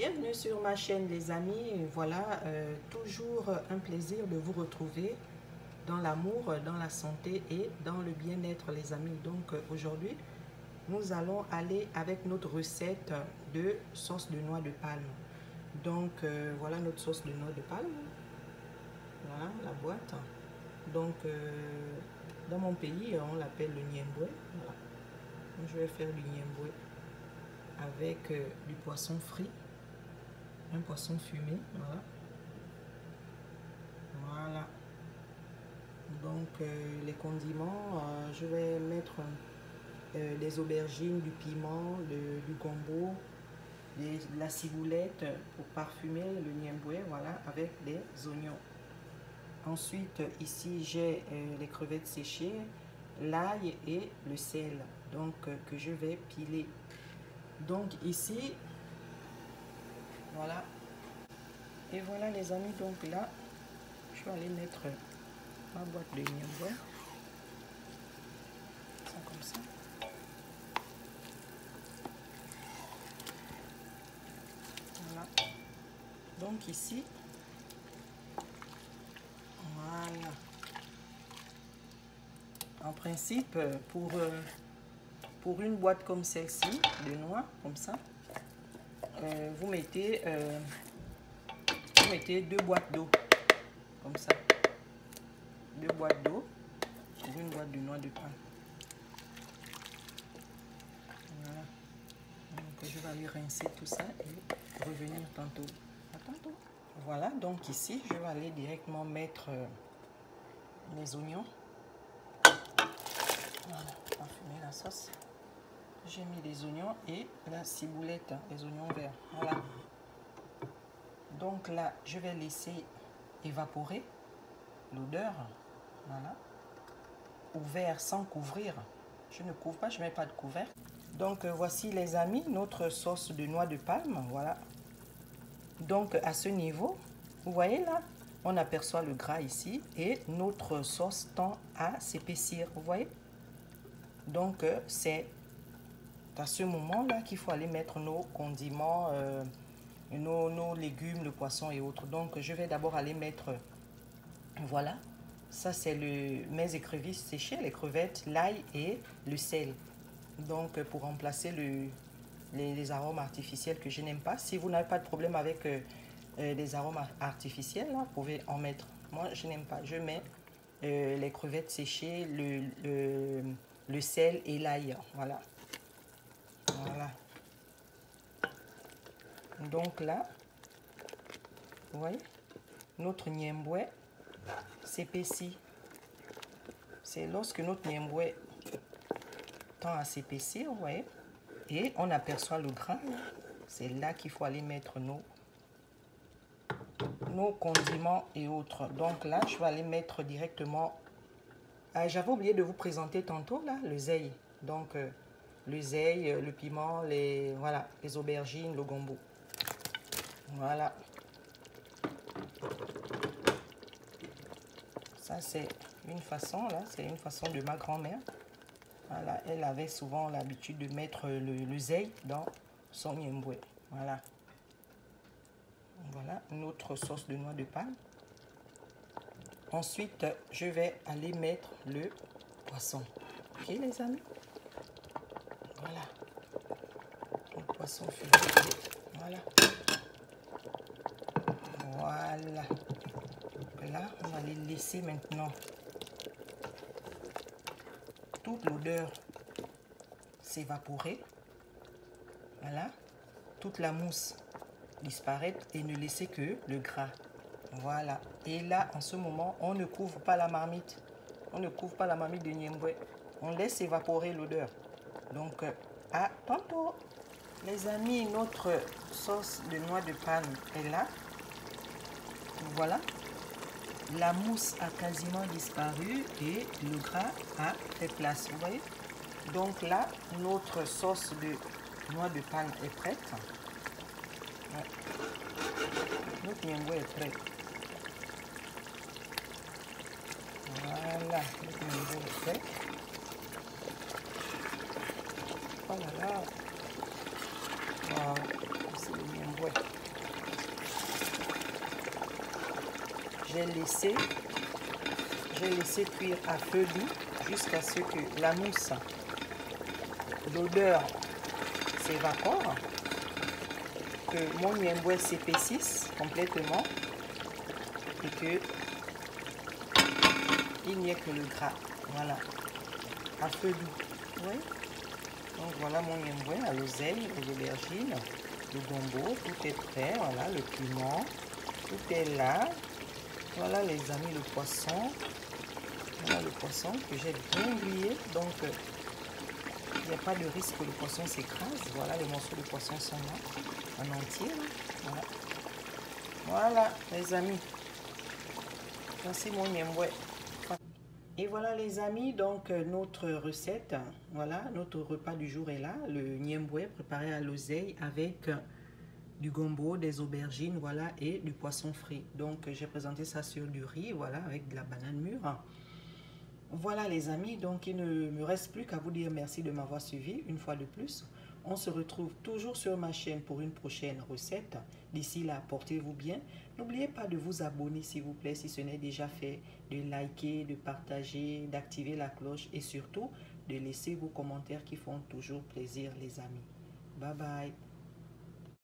Bienvenue sur ma chaîne les amis. Voilà, euh, toujours un plaisir de vous retrouver dans l'amour, dans la santé et dans le bien-être les amis. Donc euh, aujourd'hui, nous allons aller avec notre recette de sauce de noix de palme. Donc euh, voilà notre sauce de noix de palme. Voilà la boîte. Donc dans mon pays, on l'appelle le niemboué. Je vais faire du niemboué avec du poisson frit poisson fumé. Voilà. Voilà. Donc, euh, les condiments, euh, je vais mettre euh, les aubergines, du piment, du gombo, la ciboulette pour parfumer le niemboué, voilà, avec des oignons. Ensuite, ici, j'ai les crevettes séchées, l'ail et le sel, donc que je vais piler. Donc ici, voilà. Et voilà les amis, donc là, je vais aller mettre ma boîte de. Ça comme ça. Voilà. Donc ici, voilà. En principe, pour, euh, pour une boîte comme celle-ci, de noix, comme ça, euh, vous mettez euh, vous mettez deux boîtes d'eau comme ça. Deux boîtes d'eau pour une boîte de noix de pain. Voilà. Donc je vais aller rincer tout ça et revenir tantôt. À tantôt. Voilà donc ici je vais aller directement mettre euh, les oignons. Voilà parfumer la sauce j'ai mis les oignons et la ciboulette, les oignons verts. Voilà. Donc là, je vais laisser évaporer l'odeur. Voilà. Ouvert sans couvrir. Je ne couvre pas, je ne mets pas de couvert. Donc euh, voici les amis, notre sauce de noix de palme. Voilà. Donc à ce niveau, vous voyez là, on aperçoit le gras ici et notre sauce tend à s'épaissir. Vous voyez? Donc euh, c'est ce moment-là qu'il faut aller mettre nos condiments, euh, nos, légumes, le poisson et autres. Donc, je vais d'abord aller mettre, voilà, ça c'est le, mes écrevisses séchées, les crevettes, l'ail et le sel. Donc, pour remplacer le, les, arômes artificiels que je n'aime pas. Si vous n'avez pas de problème avec euh, euh, les arômes artificiels, vous pouvez en mettre. Moi, je n'aime pas. Je mets les crevettes séchées, le, sel et l'ail. Voilà. Donc là, vous voyez, notre niemboué s'épaissit. C'est lorsque notre niemboué tend à s'épaissir, vous voyez, et on aperçoit le grain. C'est là qu'il faut aller mettre nos, condiments et autres. Donc là, je vais aller mettre directement... Ah, j'avais oublié de vous présenter tantôt, là, le zeille. Donc, euh, le zeille, le piment, les, voilà, les aubergines, le gombo. Voilà. Ça, c'est une façon, là, c'est une façon de ma grand-mère. Voilà, elle avait souvent l'habitude de mettre le, le dans son yemboué. Voilà. Voilà notre sauce de noix de palme. Ensuite, je vais aller mettre le poisson. Ok, les amis? Voilà. Le poisson fumé. Voilà. Voilà. là, on va les laisser maintenant. Toute l'odeur s'évaporer. Voilà. Toute la mousse disparaître et ne laisser que le gras. Voilà. Et là, en ce moment, on ne couvre pas la marmite. On ne couvre pas la marmite de Niemboué. On laisse évaporer l'odeur. Donc, euh, à tantôt. Les amis, notre sauce de noix de palme est là. Voilà. La mousse a quasiment disparu et le gras a fait place. Vous voyez Donc là, notre sauce de noix de palme est prête. Notre niembo est prêt. Voilà, notre niembo est prêt. Oh là là. Wow, c'est bien ouais. J'ai laissé, j'ai laissé cuire à feu doux jusqu'à ce que la mousse, l'odeur s'évapore, que mon niemboué s'épaississe complètement et que il n'y ait que le gras. Voilà, à feu doux. Oui. Donc voilà mon niemboué à l'oseille, aux aubergines, le gombo, tout est prêt. Voilà, le piment, tout est là. Voilà les amis, le poisson. Voilà le poisson que j'ai bien grillé. Donc, euh, il n'y a pas de risque que le poisson s'écrase. Voilà, les morceaux de poisson sont là, en entier. Voilà. voilà, les amis. Voici mon niemboué. Et voilà les amis, donc euh, notre recette, voilà, notre repas du jour est là. Le niemboué préparé à l'oseille avec euh, du gombo, des aubergines, voilà, et du poisson frit. Donc j'ai présenté ça sur du riz, voilà, avec de la banane mûre. Voilà les amis, donc il ne me reste plus qu'à vous dire merci de m'avoir suivi une fois de plus. On se retrouve toujours sur ma chaîne pour une prochaine recette. D'ici là, portez-vous bien. N'oubliez pas de vous abonner s'il vous plaît si ce n'est déjà fait, de liker, de partager, d'activer la cloche et surtout de laisser vos commentaires qui font toujours plaisir les amis. Bye bye.